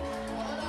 What?